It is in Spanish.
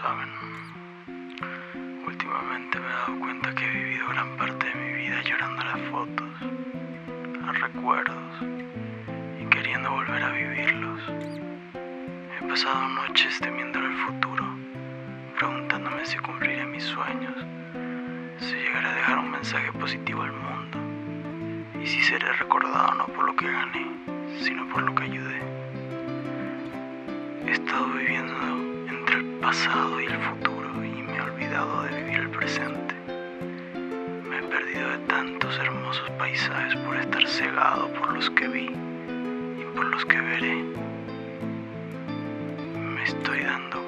Saben, últimamente me he dado cuenta que he vivido gran parte de mi vida llorando las fotos, a recuerdos y queriendo volver a vivirlos. He pasado noches temiendo el futuro, preguntándome si cumpliré mis sueños, si llegaré a dejar un mensaje positivo al mundo y si seré recordado no por lo que gané, sino por lo que ayudé. He estado viviendo pasado y el futuro y me he olvidado de vivir el presente. Me he perdido de tantos hermosos paisajes por estar cegado por los que vi y por los que veré. Me estoy dando